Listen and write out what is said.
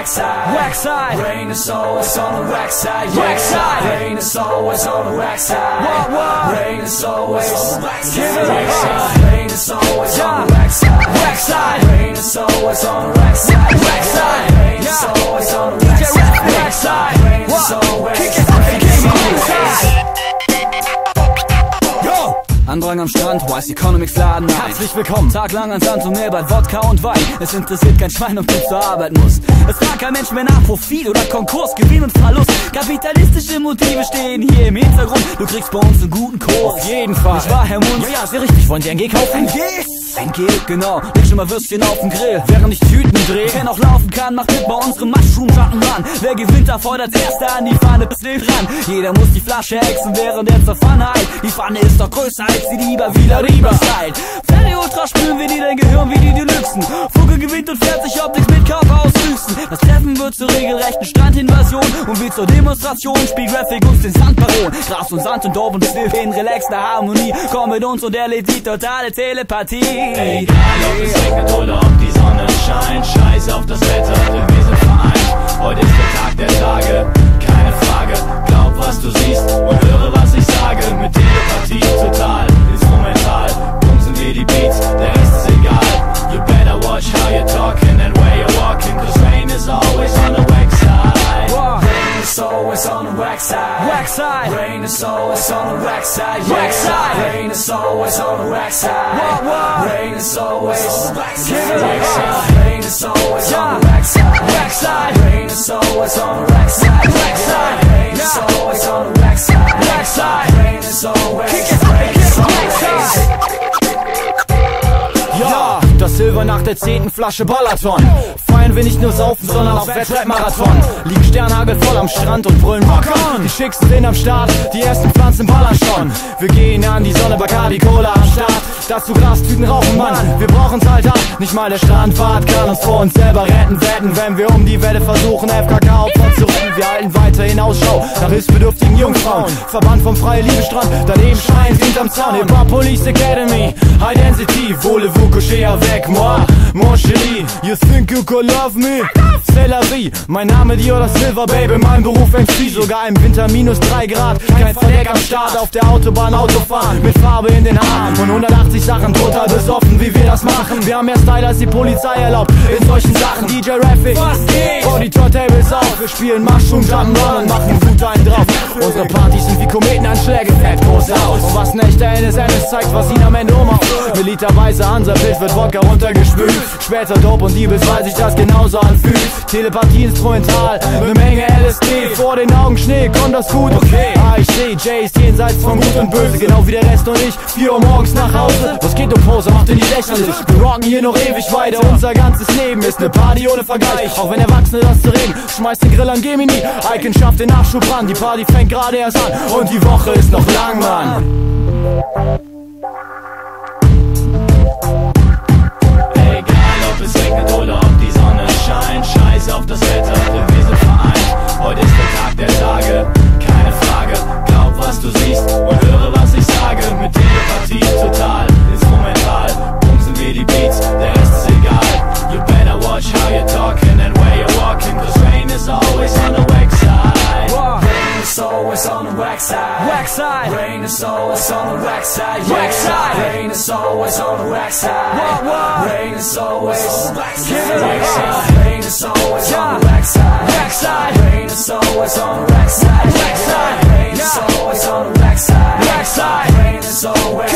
whack side Whack side. Rain is always on the whack side Whack side. Rain is always on the whack side What, what? Rain is always on the whack side a side. Rain is always Yeah. on the whack side Whack side. Rain is always on the whack side Whack Andrang am Strand, Wise Economics laden ein. Herzlich willkommen. Taglang an Sand und Meer bei Wodka und Wein. Es interessiert kein Schwein, ob du zur Arbeit musst. Es fragt kein Mensch mehr nach Profit oder Konkurs, Gewinn und Verlust. Kapitalistische Motive stehen hier im Hintergrund. Du kriegst bei uns einen guten Kurs. Auf jeden Fall. Ich war Herr Mund. Ja, ja, sehr richtig. Wollen Sie ein G kaufen? Ein G? G, genau. Leg schon mal Würstchen auf den Grill, während ich Tüten dreh. Wer noch laufen kann, macht mit bei unserem Mushroom Jump'n'Run. Wer gewinnt, da fordert erster an die Fahne bis nicht ran. Jeder muss die Flasche hexen, während er zur Pfanne eilt. Die Pfanne ist doch größer als die Lieber wieder rüber Style. Ferry Ultra spüren wir dir dein Gehirn wie die Deluxen. Vogel gewinnt und fährt sich Optik mit Körper aus Füßen. Das Treffen wird zur regelrechten Strandinvasion und wie zur Demonstration spielt Graphic uns den Sandbaron. Gras und Sand und Dope und es will in relaxter Harmonie. Komm mit uns und erlebt die totale Telepathie. Egal ob es regnet oder ob die Sonne scheint side Rain is always on the whack side Whack side. Rain is always on the whack side What, what? Rain is always on the Give it a side. Rain is always Yeah. on the whack side. Whack side. Rain is always on the whack side. Whack side. Rain is always on the whack side. Whack side. Silber nach der zehnten Flasche Balaton. Feiern wir nicht nur saufen, sondern auch Wettrap-Marathon. Liegen Sternhagel voll am Strand und brüllen Rock on. Die Schicksten sind am Start, die ersten Pflanzen ballern schon. Wir gehen an die Sonne, Bacardi Cola am Start. Dazu Glastüten rauchen, Mann. Wir brauchen's halt ab. Nicht mal der Strandbad kann uns vor uns selber retten. Wetten, wenn wir um die Welle versuchen, FKK-Opfer zu retten. Wir halten weiterhin Ausschau nach hilfsbedürftigen Jungfrauen. Verband vom Freie Liebestrand, daneben scheint hinterm Zaun. Hip-Hop Police Academy, Identity, voulez-vous coucher avec moi? Mon chéri, you think you could love me? C'est mein Name Dior Silver Baby, mein Beruf MC, sogar im Winter minus 3 Grad. Kein Verdeck am Start, auf der Autobahn Autofahren, mit Farbe in den Haaren und 180 Sachen, total besoffen, wie wir das machen. Wir haben mehr Style als die Polizei erlaubt, in solchen Sachen. DJ Raffic, Body Turntables auf, wir spielen Mushroom Jump'n'Run und machen gut einen drauf. Unsere Partys sind wie Kometenanschläge, fett groß aus. Und was ein echter NSN ist, zeigt, was ihn am Ende umhaut. Militerweise Hansa-Bild wird Wodka runtergespült. Später Dope und Diebes, weil sich das genauso anfühlt. Telepathie instrumental, ne Menge LSD. Vor den Augen Schnee, kommt das gut, okay. Ich seh, Jay ist jenseits von Gut und Böse, genau wie der Rest und ich. 4 Uhr morgens nach Hause. Was geht um Pose, macht ihr nicht lächerlich. Wir rocken hier noch ewig weiter. Unser ganzes Leben ist ne Party ohne Vergleich. Auch wenn Erwachsene das zu reden, schmeißt den Grill an Gemini. Icon schafft den Nachschub ran, die Party fängt gerade erst an. Und die Woche ist noch lang, Mann. Egal ob es regnet oder side. Rain is always on the rack side. Yeah. Rack side. Rain is always on the rack side. What, what? Rain is always on the rack side. Rack side. Rain is always on the rack side. Rack side. Rain is always on the rack side. Rack side. Rain is always on the rack side. Rack side. Rain is always